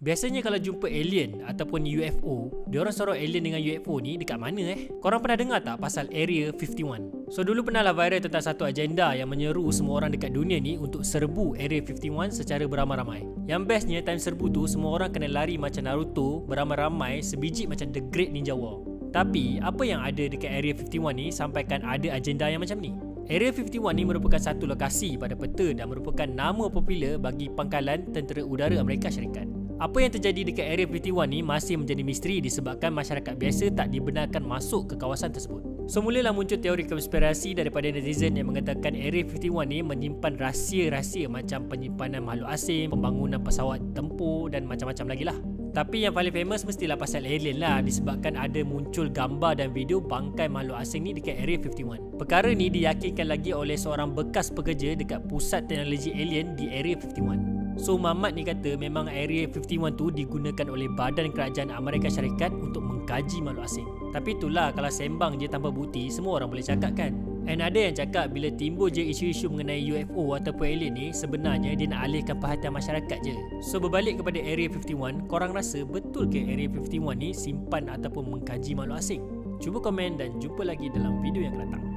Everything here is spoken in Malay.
Biasanya kalau jumpa alien ataupun UFO, diorang sorok alien dengan UFO ni dekat mana eh? Korang pernah dengar tak pasal Area 51? So dulu pernah lah viral tentang satu agenda yang menyeru semua orang dekat dunia ni untuk serbu Area 51 secara beramai-ramai. Yang bestnya time serbu tu semua orang kena lari macam Naruto beramai-ramai sebiji macam The Great Ninja War. Tapi apa yang ada dekat Area 51 ni sampaikan ada agenda yang macam ni? Area 51 ni merupakan satu lokasi pada peta dan merupakan nama popular bagi pangkalan tentera udara Amerika Syarikat. Apa yang terjadi dekat Area 51 ni masih menjadi misteri disebabkan masyarakat biasa tak dibenarkan masuk ke kawasan tersebut. Semulalah muncul teori konspirasi daripada netizen yang mengatakan Area 51 ni menyimpan rahsia-rahsia macam penyimpanan makhluk asing, pembangunan pesawat tempur dan macam-macam lagi lah. Tapi yang paling famous mestilah pasal alien lah disebabkan ada muncul gambar dan video bangkai makhluk asing ni dekat Area 51. Perkara ni diyakinkan lagi oleh seorang bekas pekerja dekat pusat teknologi alien di Area 51. So Mamat ni kata memang Area 51 tu digunakan oleh Badan Kerajaan Amerika Syarikat untuk mengkaji makhluk asing. Tapi itulah kalau sembang je tanpa bukti semua orang boleh cakap kan. And ada yang cakap bila timbul je isu-isu mengenai UFO ataupun alien ni sebenarnya dia nak alihkan perhatian masyarakat je. So berbalik kepada Area 51, korang rasa betul ke Area 51 ni simpan ataupun mengkaji makhluk asing? Cuba komen dan jumpa lagi dalam video yang akan datang.